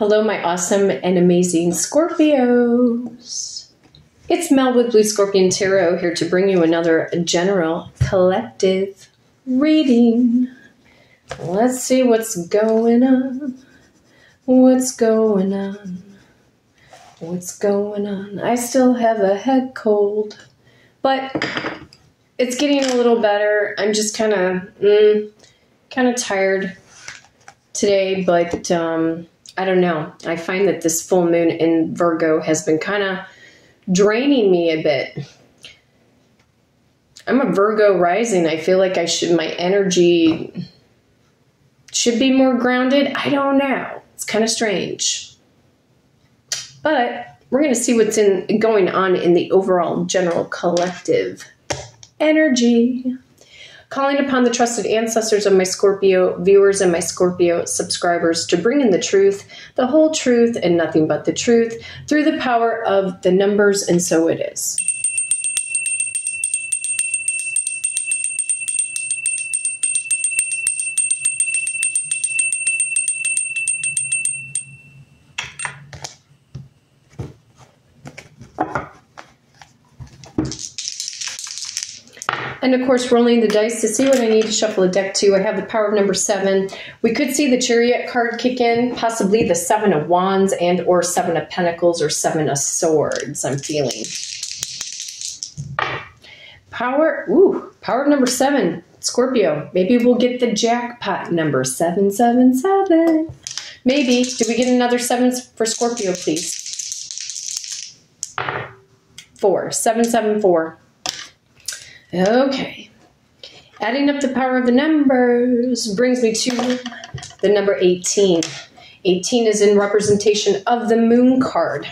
Hello, my awesome and amazing Scorpios. It's Mel with Blue Scorpion Tarot here to bring you another general collective reading. Let's see what's going on. What's going on? What's going on? I still have a head cold, but it's getting a little better. I'm just kind of, mm, kind of tired today, but um, I don't know. I find that this full moon in Virgo has been kind of draining me a bit. I'm a Virgo rising. I feel like I should, my energy should be more grounded. I don't know. It's kind of strange. But we're going to see what's in going on in the overall general collective energy. Calling upon the trusted ancestors of my Scorpio viewers and my Scorpio subscribers to bring in the truth, the whole truth, and nothing but the truth through the power of the numbers, and so it is. And of course, rolling the dice to see what I need to shuffle a deck to. I have the power of number seven. We could see the chariot card kick in, possibly the seven of wands and or seven of pentacles or seven of swords, I'm feeling. Power, ooh, power of number seven, Scorpio. Maybe we'll get the jackpot number 777. Maybe. Do we get another seven for Scorpio, please? Four, seven, seven, four. Okay. Adding up the power of the numbers brings me to the number 18. 18 is in representation of the moon card.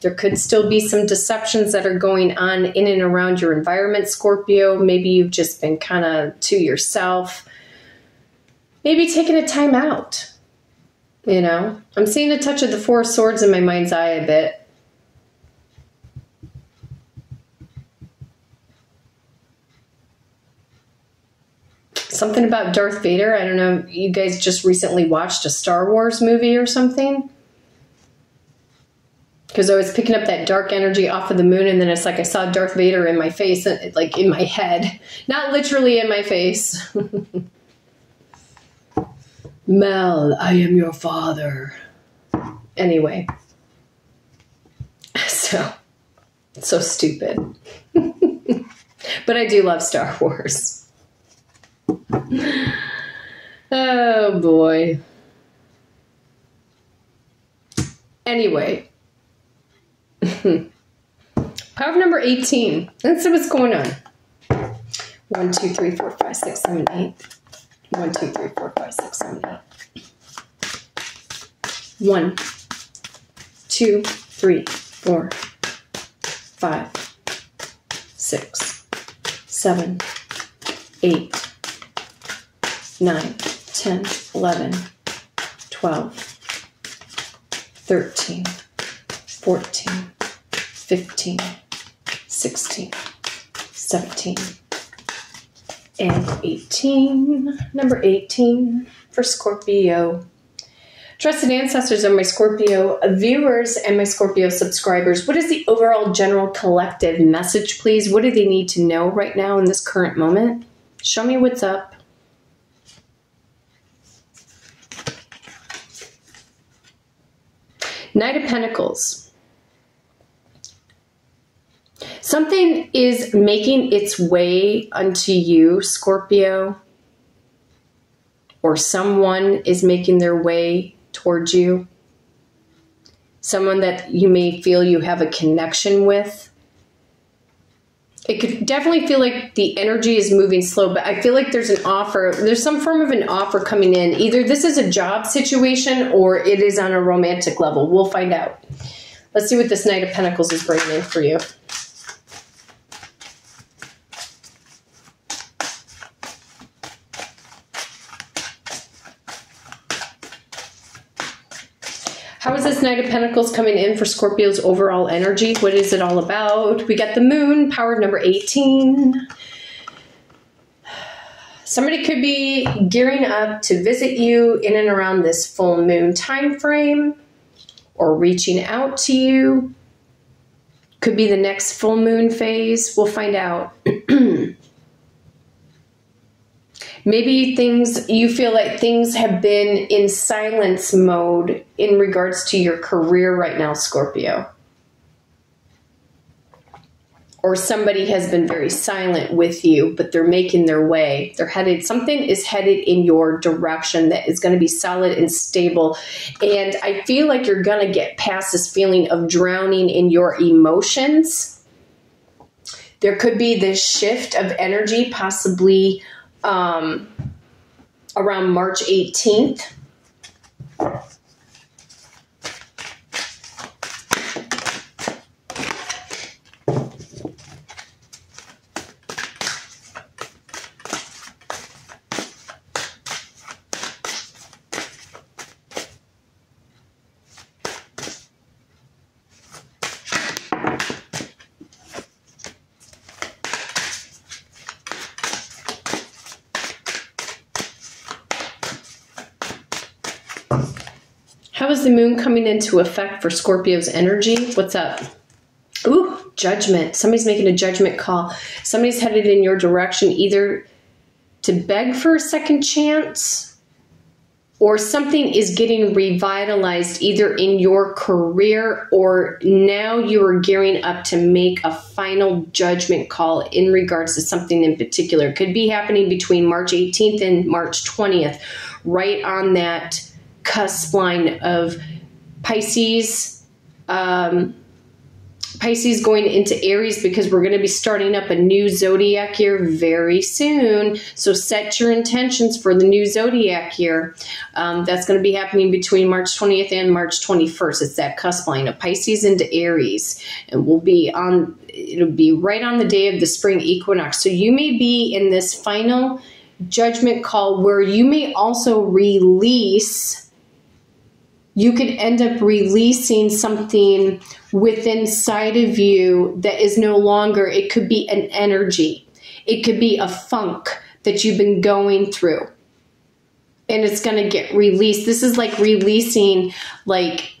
There could still be some deceptions that are going on in and around your environment, Scorpio. Maybe you've just been kind of to yourself. Maybe taking a time out. You know, I'm seeing a touch of the Four Swords in my mind's eye a bit. Something about Darth Vader. I don't know. You guys just recently watched a Star Wars movie or something? Because I was picking up that dark energy off of the moon, and then it's like I saw Darth Vader in my face, like in my head, not literally in my face. Mel, I am your father. Anyway, so so stupid, but I do love Star Wars oh boy. Anyway. Power number 18. Let's see what's going on. 1, 2, 3, 4, 5, 6, 7, 8. 1, 2, 3, 4, 5, 6, 7, 8. 1, 2, 3, 4, 5, 6, 7, 8. 9, 10, 11, 12, 13, 14, 15, 16, 17, and 18. Number 18 for Scorpio. Trusted ancestors of my Scorpio viewers and my Scorpio subscribers, what is the overall general collective message, please? What do they need to know right now in this current moment? Show me what's up. Knight of Pentacles. Something is making its way unto you, Scorpio, or someone is making their way towards you. Someone that you may feel you have a connection with it could definitely feel like the energy is moving slow, but I feel like there's an offer, there's some form of an offer coming in. Either this is a job situation or it is on a romantic level. We'll find out. Let's see what this Knight of Pentacles is bringing in for you. How is this Knight of Pentacles coming in for Scorpio's overall energy? What is it all about? We got the moon, power number 18. Somebody could be gearing up to visit you in and around this full moon time frame. or reaching out to you. Could be the next full moon phase. We'll find out. Maybe things you feel like things have been in silence mode in regards to your career right now, Scorpio or somebody has been very silent with you, but they're making their way. They're headed, something is headed in your direction that is going to be solid and stable. And I feel like you're going to get past this feeling of drowning in your emotions. There could be this shift of energy, possibly um, around March 18th How is the moon coming into effect for Scorpio's energy? What's up? Ooh, judgment. Somebody's making a judgment call. Somebody's headed in your direction either to beg for a second chance or something is getting revitalized either in your career or now you are gearing up to make a final judgment call in regards to something in particular. It could be happening between March 18th and March 20th, right on that cusp line of Pisces, um, Pisces going into Aries because we're going to be starting up a new zodiac year very soon. So set your intentions for the new zodiac year. Um, that's going to be happening between March 20th and March 21st. It's that cusp line of Pisces into Aries, and we'll be on. It'll be right on the day of the spring equinox. So you may be in this final judgment call where you may also release you could end up releasing something within inside of you that is no longer, it could be an energy, it could be a funk that you've been going through. And it's going to get released. This is like releasing like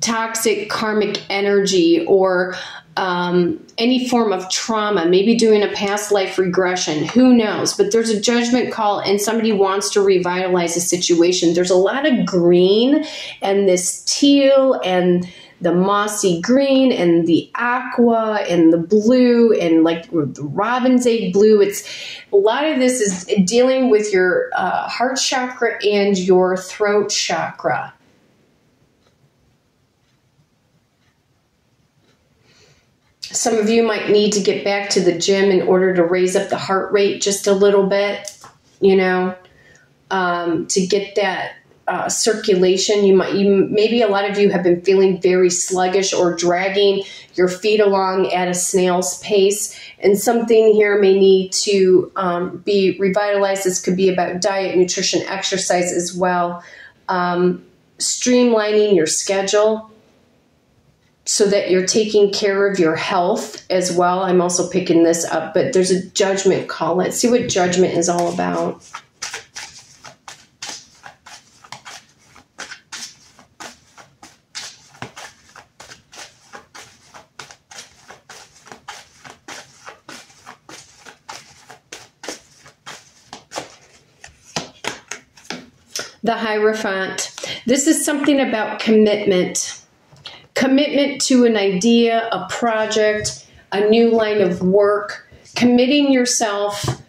toxic karmic energy or um, any form of trauma, maybe doing a past life regression, who knows? But there's a judgment call and somebody wants to revitalize a situation. There's a lot of green and this teal and the mossy green and the aqua and the blue and like the robin's egg blue. It's a lot of this is dealing with your uh, heart chakra and your throat chakra. Some of you might need to get back to the gym in order to raise up the heart rate just a little bit, you know, um, to get that uh, circulation. You might, you maybe a lot of you have been feeling very sluggish or dragging your feet along at a snail's pace, and something here may need to um, be revitalized. This could be about diet, nutrition, exercise as well. Um, streamlining your schedule so that you're taking care of your health as well. I'm also picking this up, but there's a judgment call. Let's see what judgment is all about. The Hierophant. This is something about commitment commitment to an idea, a project, a new line of work, committing yourself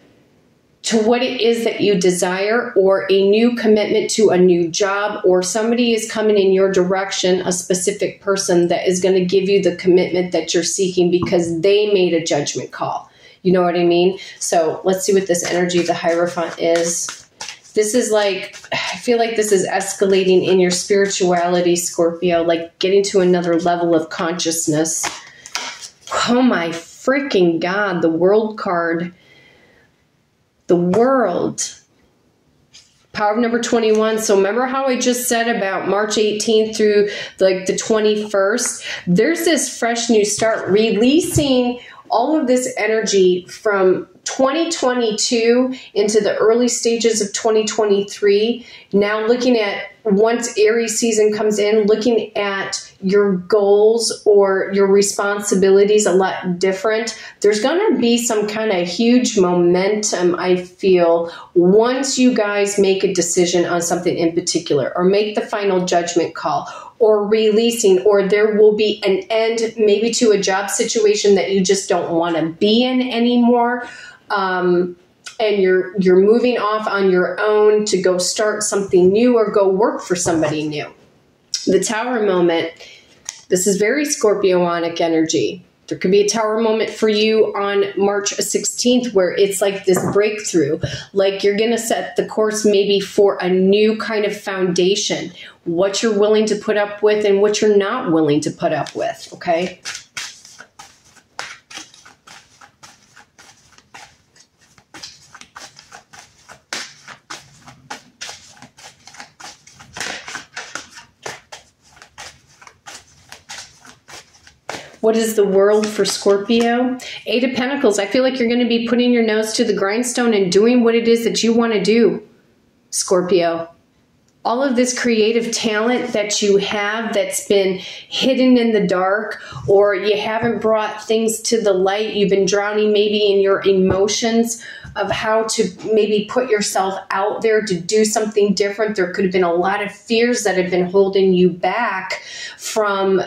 to what it is that you desire or a new commitment to a new job or somebody is coming in your direction a specific person that is going to give you the commitment that you're seeking because they made a judgment call. You know what i mean? So let's see what this energy of the hierophant is this is like i feel like this is escalating in your spirituality scorpio like getting to another level of consciousness. Oh my freaking god the world card the world. Power of number 21 so remember how i just said about march 18th through like the 21st there's this fresh new start releasing all of this energy from 2022 into the early stages of 2023. Now, looking at once Aries season comes in, looking at your goals or your responsibilities a lot different. There's going to be some kind of huge momentum, I feel, once you guys make a decision on something in particular or make the final judgment call or releasing, or there will be an end maybe to a job situation that you just don't want to be in anymore. Um, and you're you're moving off on your own to go start something new or go work for somebody new. The tower moment, this is very Scorpionic energy. There could be a tower moment for you on March 16th where it's like this breakthrough. Like you're going to set the course maybe for a new kind of foundation, what you're willing to put up with and what you're not willing to put up with, okay? What is the world for Scorpio? Eight of Pentacles. I feel like you're going to be putting your nose to the grindstone and doing what it is that you want to do, Scorpio. All of this creative talent that you have that's been hidden in the dark, or you haven't brought things to the light, you've been drowning maybe in your emotions of how to maybe put yourself out there to do something different. There could have been a lot of fears that have been holding you back from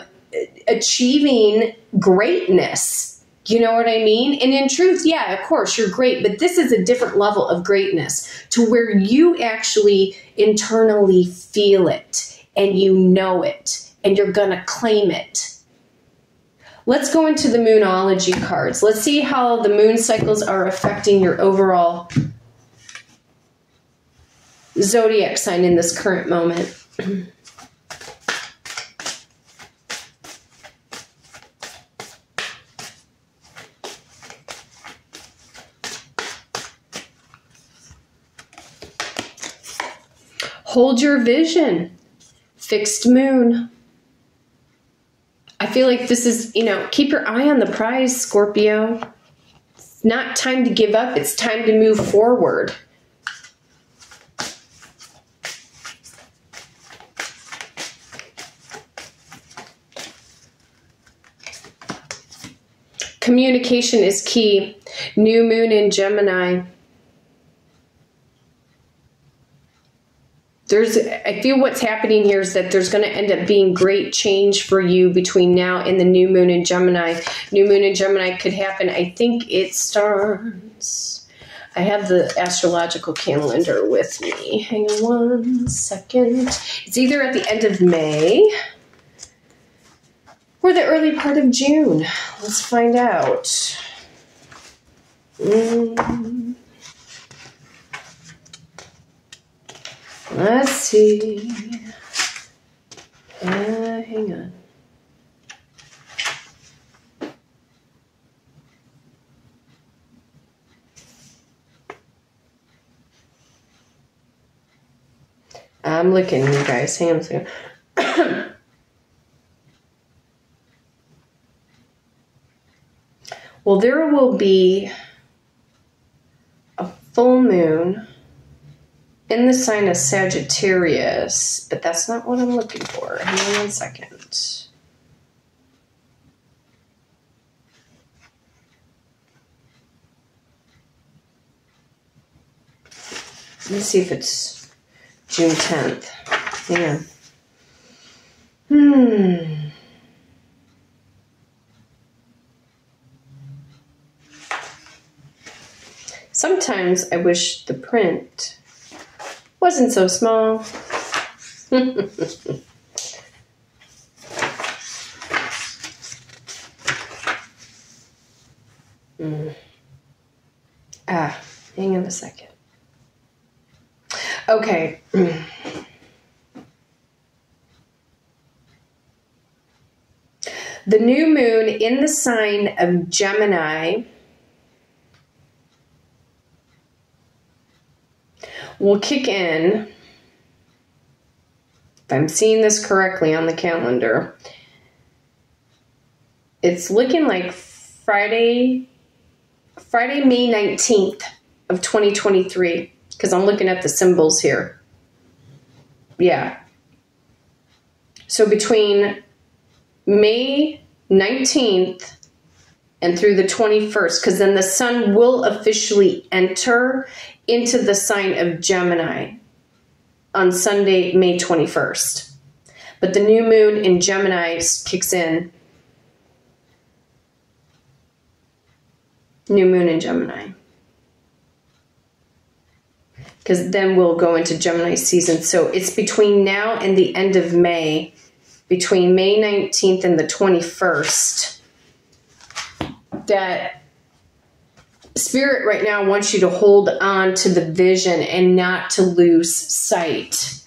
achieving greatness. You know what I mean? And in truth, yeah, of course, you're great, but this is a different level of greatness to where you actually internally feel it and you know it and you're going to claim it. Let's go into the moonology cards. Let's see how the moon cycles are affecting your overall zodiac sign in this current moment. Hold your vision. Fixed moon. I feel like this is, you know, keep your eye on the prize, Scorpio. It's not time to give up, it's time to move forward. Communication is key. New moon in Gemini. There's I feel what's happening here is that there's going to end up being great change for you between now and the new moon in Gemini. New moon in Gemini could happen. I think it starts. I have the astrological calendar with me. Hang on one second. It's either at the end of May or the early part of June. Let's find out. Mm. Let's see. Uh, hang on. I'm looking, you guys. Hang on a second. well, there will be a full moon in the sign of Sagittarius, but that's not what I'm looking for. Hang on one second. Let me see if it's June 10th. Hang on. Hmm. Sometimes I wish the print wasn't so small. mm. Ah, hang on a second. Okay. The new moon in the sign of Gemini will kick in, if I'm seeing this correctly on the calendar, it's looking like Friday Friday, May 19th of 2023, because I'm looking at the symbols here. Yeah. So between May 19th and through the 21st, because then the sun will officially enter into the sign of Gemini on Sunday, May 21st. But the new moon in Gemini kicks in. New moon in Gemini. Because then we'll go into Gemini season. So it's between now and the end of May, between May 19th and the 21st, that Spirit right now wants you to hold on to the vision and not to lose sight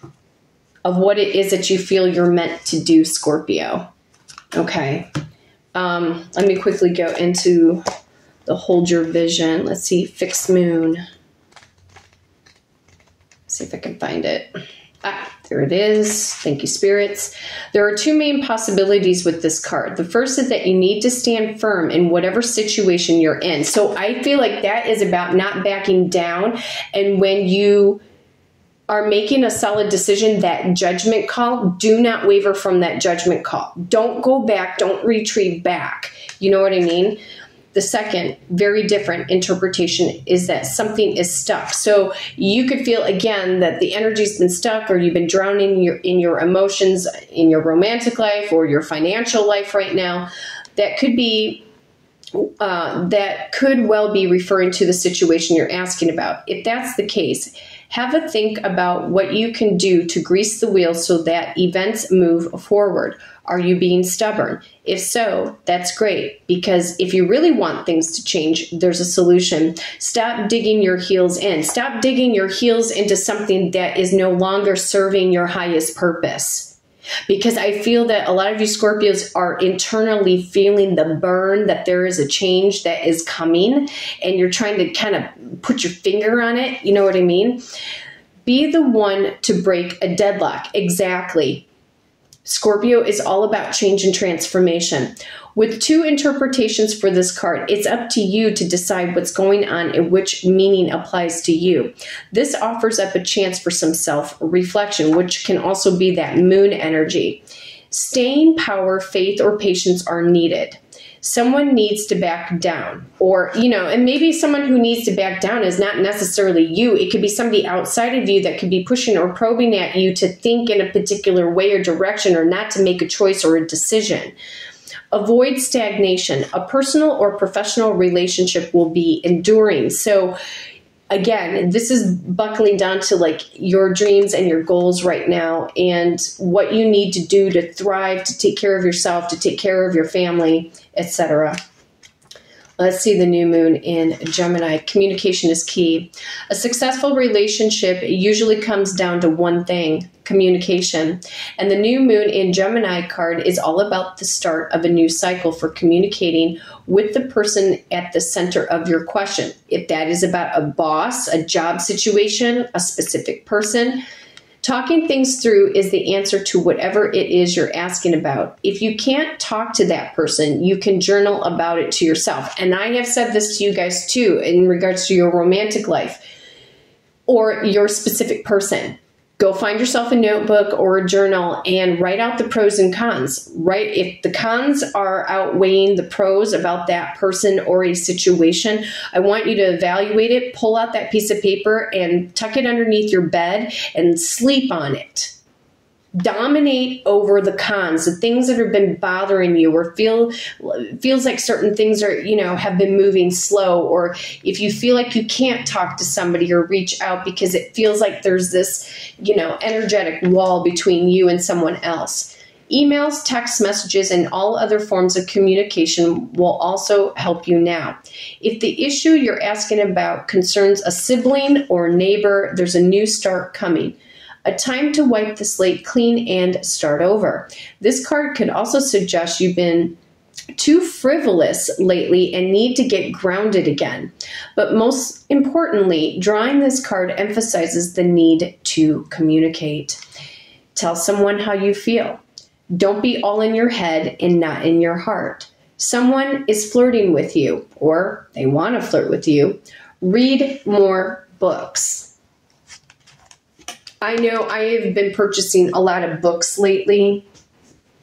of what it is that you feel you're meant to do, Scorpio. Okay. Um, let me quickly go into the hold your vision. Let's see, fixed moon. Let's see if I can find it. Ah, there it is. Thank you, spirits. There are two main possibilities with this card. The first is that you need to stand firm in whatever situation you're in. So I feel like that is about not backing down. And when you are making a solid decision, that judgment call, do not waver from that judgment call. Don't go back, don't retrieve back. You know what I mean? The second, very different interpretation is that something is stuck. So you could feel again that the energy's been stuck or you've been drowning in your in your emotions in your romantic life or your financial life right now. That could be uh, that could well be referring to the situation you're asking about. If that's the case, have a think about what you can do to grease the wheel so that events move forward. Are you being stubborn? If so, that's great because if you really want things to change, there's a solution. Stop digging your heels in. Stop digging your heels into something that is no longer serving your highest purpose because I feel that a lot of you Scorpios are internally feeling the burn that there is a change that is coming and you're trying to kind of put your finger on it. You know what I mean? Be the one to break a deadlock. Exactly. Scorpio is all about change and transformation. With two interpretations for this card, it's up to you to decide what's going on and which meaning applies to you. This offers up a chance for some self reflection, which can also be that moon energy. Staying power, faith, or patience are needed someone needs to back down. Or you know and maybe someone who needs to back down is not necessarily you. It could be somebody outside of you that could be pushing or probing at you to think in a particular way or direction or not to make a choice or a decision. Avoid stagnation. A personal or professional relationship will be enduring. So again, this is buckling down to like your dreams and your goals right now and what you need to do to thrive, to take care of yourself, to take care of your family, etc. Let's see the new moon in Gemini. Communication is key. A successful relationship usually comes down to one thing communication. And the new moon in Gemini card is all about the start of a new cycle for communicating with the person at the center of your question. If that is about a boss, a job situation, a specific person, Talking things through is the answer to whatever it is you're asking about. If you can't talk to that person, you can journal about it to yourself. And I have said this to you guys too in regards to your romantic life or your specific person go find yourself a notebook or a journal and write out the pros and cons. Right? If the cons are outweighing the pros about that person or a situation, I want you to evaluate it, pull out that piece of paper and tuck it underneath your bed and sleep on it dominate over the cons. The things that have been bothering you or feel feels like certain things are you know have been moving slow or if you feel like you can't talk to somebody or reach out because it feels like there's this you know energetic wall between you and someone else. Emails text messages and all other forms of communication will also help you now. If the issue you're asking about concerns a sibling or neighbor there's a new start coming a time to wipe the slate clean and start over. This card could also suggest you've been too frivolous lately and need to get grounded again. But most importantly, drawing this card emphasizes the need to communicate. Tell someone how you feel. Don't be all in your head and not in your heart. someone is flirting with you or they want to flirt with you, read more books. I know I have been purchasing a lot of books lately,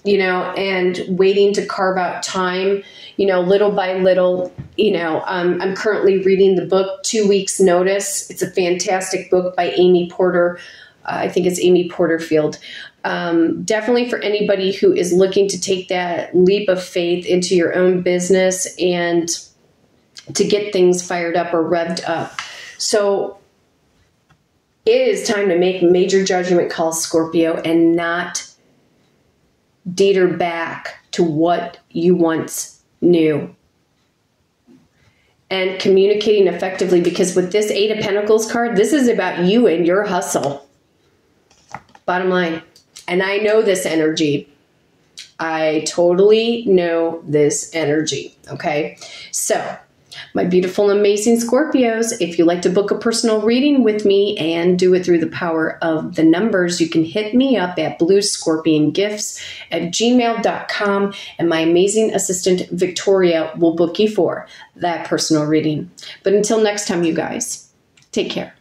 you know, and waiting to carve out time, you know, little by little. You know, um, I'm currently reading the book Two Weeks Notice. It's a fantastic book by Amy Porter. Uh, I think it's Amy Porterfield um, definitely for anybody who is looking to take that leap of faith into your own business and to get things fired up or revved up. So it is time to make major judgment calls, Scorpio, and not dater back to what you once knew. And communicating effectively because with this Eight of Pentacles card, this is about you and your hustle. Bottom line. And I know this energy. I totally know this energy. Okay. So, my beautiful, amazing Scorpios, if you'd like to book a personal reading with me and do it through the power of the numbers, you can hit me up at bluescorpiongifts at gmail.com and my amazing assistant Victoria will book you for that personal reading. But until next time, you guys, take care.